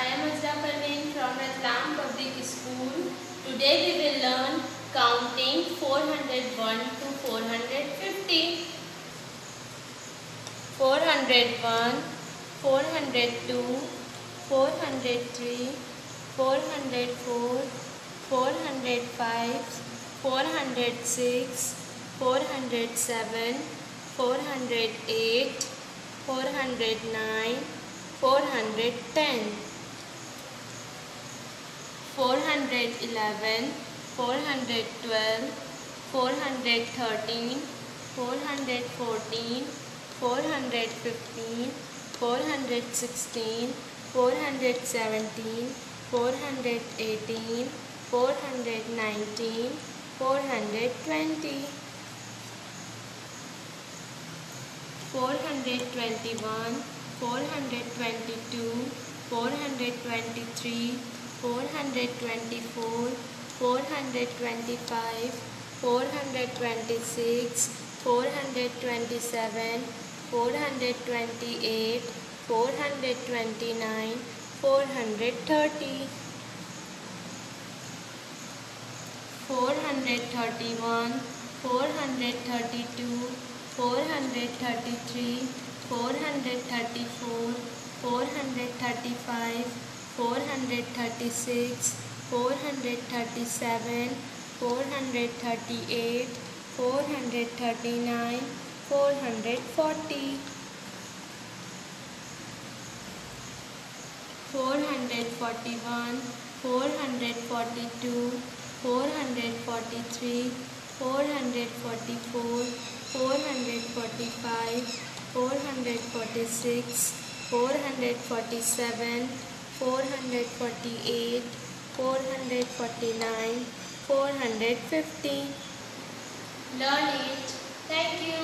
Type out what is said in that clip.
I am Azra Parveen from Ratlam Public School. Today we will learn counting 401 to 450. 401, 402, 403, 404, 405, 406, 407, 408, 409, 410. 411, 412, 413, 414, 415, 416, 417, 418, 419, 420. 421, 422, 423, 424, 425, 426, 427, 428, 429, 430. 431, 432, 433, 434, 435, 436, 437, 438, 439, 440. 441, 442, 443, 444, 445, 446, 447, 448, 449, 450. Learn it. Thank you.